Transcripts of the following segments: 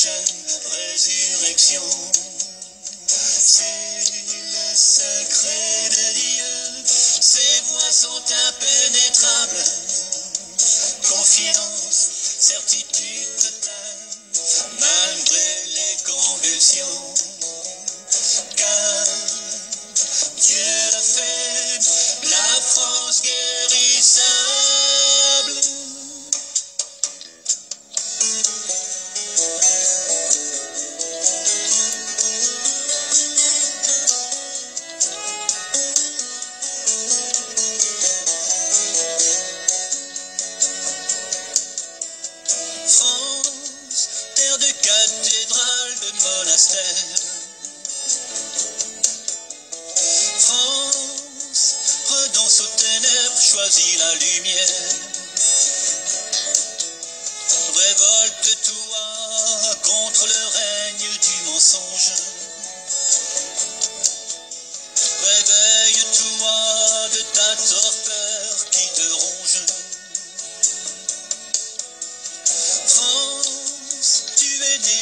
prochaine résurrection. C'est le secret de Dieu, ses voix sont impénétrables. Confiance, certitude.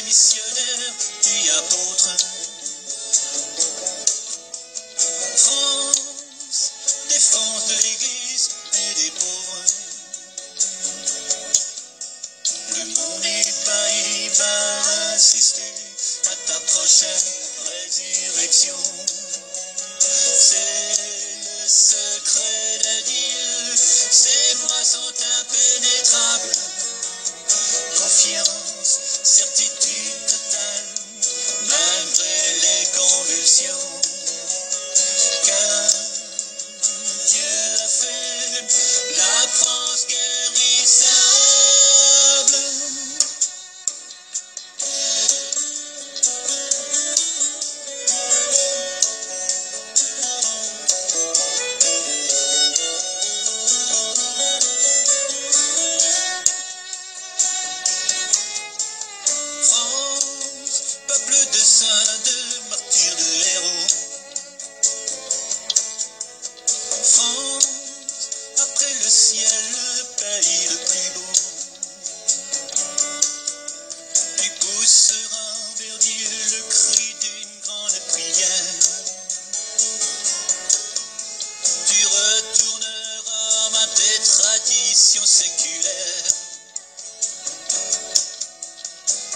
missionnaire, et apôtre. France, défense de l'Église et des pauvres. Le monde ébahi va assister à ta prochaine résurrection. C'est le secret de Dieu, ses voies sont impénétrables. Confiance, certitude.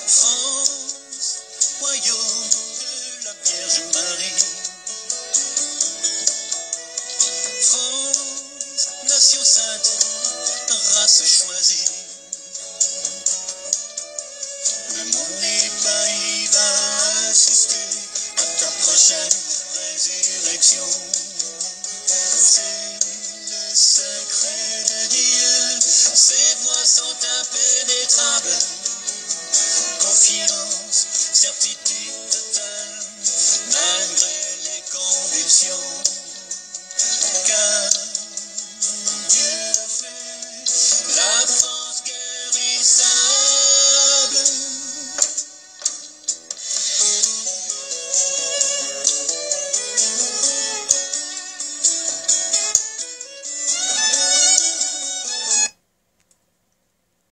France, royaume de la Vierge Marie. France, nation sainte, race choisie. Le monde émaillé va assister à ta prochaine résurrection. so un peu des tremblants.